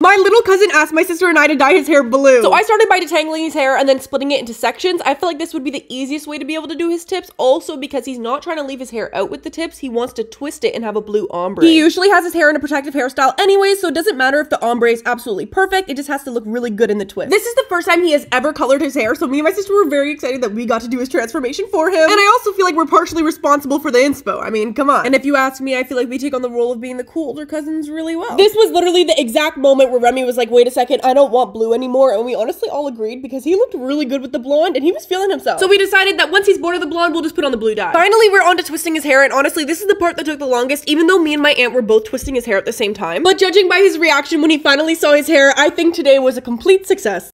My little cousin asked my sister and I to dye his hair blue. So I started by detangling his hair and then splitting it into sections. I feel like this would be the easiest way to be able to do his tips. Also because he's not trying to leave his hair out with the tips. He wants to twist it and have a blue ombre. He usually has his hair in a protective hairstyle anyway, so it doesn't matter if the ombre is absolutely perfect. It just has to look really good in the twist. This is the first time he has ever colored his hair, so me and my sister were very excited that we got to do his transformation for him. And I also feel like we're partially responsible for the inspo. I mean, come on. And if you ask me, I feel like we take on the role of being the cool older cousins really well. This was literally the exact moment where Remy was like, wait a second, I don't want blue anymore. And we honestly all agreed because he looked really good with the blonde and he was feeling himself. So we decided that once he's bored of the blonde, we'll just put on the blue dye. Finally, we're on to twisting his hair. And honestly, this is the part that took the longest, even though me and my aunt were both twisting his hair at the same time. But judging by his reaction when he finally saw his hair, I think today was a complete success.